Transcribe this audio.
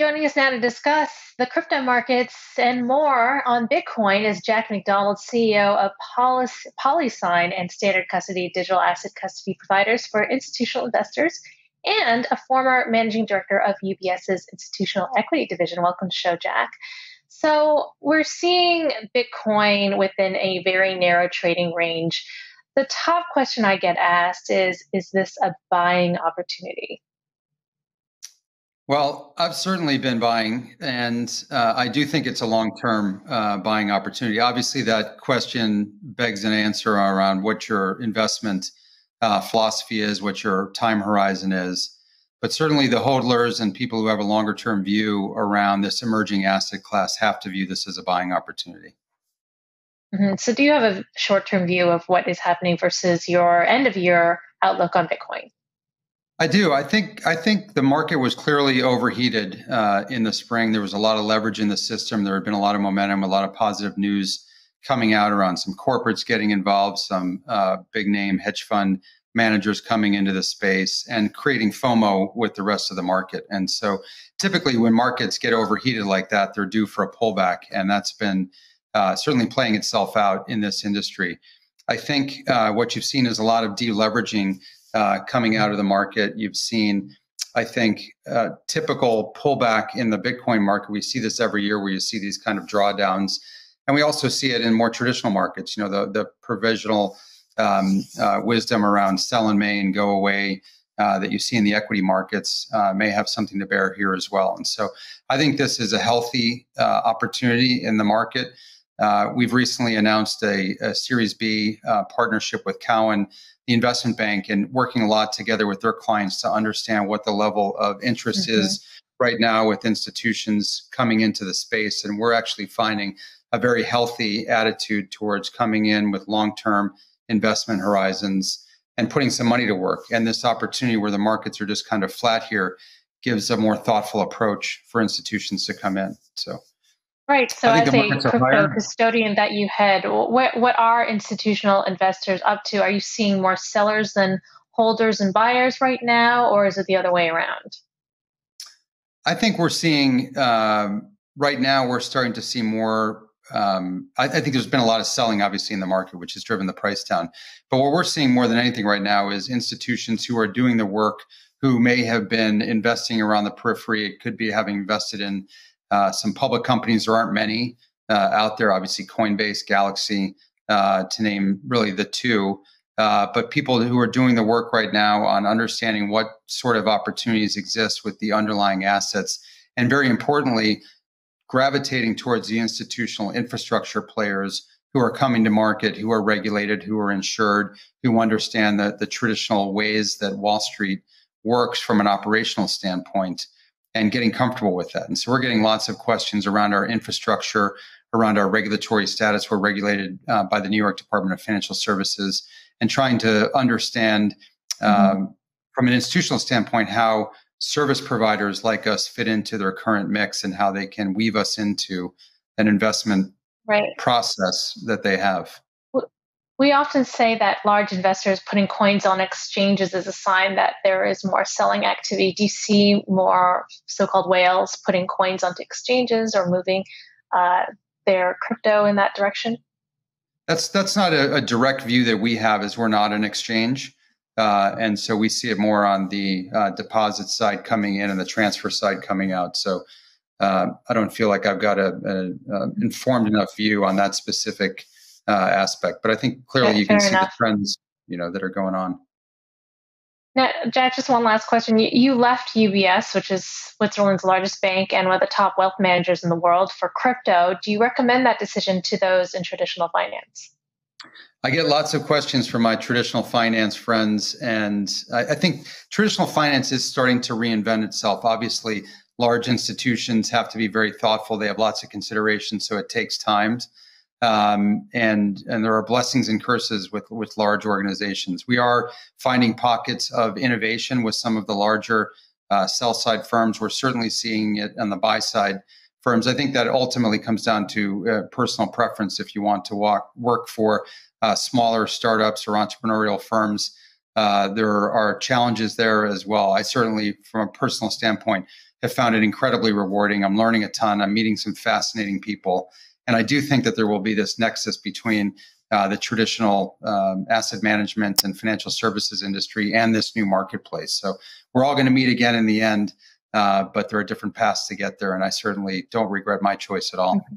Joining us now to discuss the crypto markets and more on Bitcoin is Jack McDonald, CEO of PolySign and Standard Custody digital asset custody providers for institutional investors, and a former managing director of UBS's institutional equity division. Welcome to show, Jack. So we're seeing Bitcoin within a very narrow trading range. The top question I get asked is Is this a buying opportunity? Well, I've certainly been buying, and uh, I do think it's a long term uh, buying opportunity. Obviously, that question begs an answer around what your investment uh, philosophy is, what your time horizon is. But certainly, the hodlers and people who have a longer term view around this emerging asset class have to view this as a buying opportunity. Mm-hmm. So, do you have a short term view of what is happening versus your end of year outlook on Bitcoin? I do. I think I think the market was clearly overheated uh, in the spring. There was a lot of leverage in the system. There had been a lot of momentum, a lot of positive news coming out around some corporates getting involved, some uh, big name hedge fund managers coming into the space, and creating FOMO with the rest of the market. And so, typically, when markets get overheated like that, they're due for a pullback, and that's been uh, certainly playing itself out in this industry. I think uh, what you've seen is a lot of deleveraging uh, coming out of the market. You've seen, I think, uh, typical pullback in the Bitcoin market. We see this every year where you see these kind of drawdowns. And we also see it in more traditional markets, you know, the, the provisional um, uh, wisdom around sell in May and go away. Uh, that you see in the equity markets uh, may have something to bear here as well. And so I think this is a healthy uh, opportunity in the market. Uh, we've recently announced a, a Series B uh, partnership with Cowen the investment bank and working a lot together with their clients to understand what the level of interest mm-hmm. is right now with institutions coming into the space. And we're actually finding a very healthy attitude towards coming in with long term investment horizons and putting some money to work. And this opportunity where the markets are just kind of flat here gives a more thoughtful approach for institutions to come in. So Right. So, as a crypto custodian that you head, what what are institutional investors up to? Are you seeing more sellers than holders and buyers right now, or is it the other way around? I think we're seeing um, right now. We're starting to see more. Um, I, I, think there's been a lot of selling, obviously, in the market, which has driven the price down. But what we're seeing more than anything right now is institutions who are doing the work, who may have been investing around the periphery. It could be having invested in uh, some public companies, there aren't many uh, out there, obviously Coinbase, Galaxy, uh, to name really the two. But people who are doing the work right now on understanding what sort of opportunities exist with the underlying assets, and very importantly, gravitating towards the institutional infrastructure players who are coming to market, who are regulated, who are insured, who understand the, the traditional ways that Wall Street works from an operational standpoint and getting comfortable with that. And so we're getting lots of questions around our infrastructure, around our regulatory status. We're regulated uh, by the New York Department of Financial Services and trying to understand mm-hmm. um, from an institutional standpoint how service providers like us fit into their current mix and how they can weave us into an investment right. process that they have. We often say that large investors putting coins on exchanges is a sign that there is more selling activity. Do you see more so called whales putting coins onto exchanges or moving uh, their crypto in that direction? That's that's not a, a, direct view that we have, as we're not an exchange, uh, and so we see it more on the uh, deposit side coming in and the transfer side coming out. So uh, I don't feel like I've got a, a, a informed enough view on that specific uh, aspect. But I think clearly you can see enough. the trends, you know, that are going on. Now, Jack, just one last question. You, you left UBS, which is Switzerland's largest bank and one of the top wealth managers in the world, for crypto. Do you recommend that decision to those in traditional finance? I get lots of questions from my traditional finance friends, and I, I, think traditional finance is starting to reinvent itself. Obviously, large institutions have to be very thoughtful; they have lots of considerations, so it takes time. Um, and and there are blessings and curses with with large organizations. We are finding pockets of innovation with some of the larger uh, sell side firms. We're certainly seeing it on the buy side firms. I think that ultimately comes down to uh, personal preference. If you want to walk, work for uh, smaller startups or entrepreneurial firms, uh, there are challenges there as well. I certainly, from a personal standpoint, have found it incredibly rewarding. I'm learning a ton. I'm meeting some fascinating people. And I do think that there will be this nexus between uh, the traditional um, asset management and financial services industry and this new marketplace. So we're all going to meet again in the end, uh, but there are different paths to get there. And I certainly don't regret my choice at all. Mm-hmm.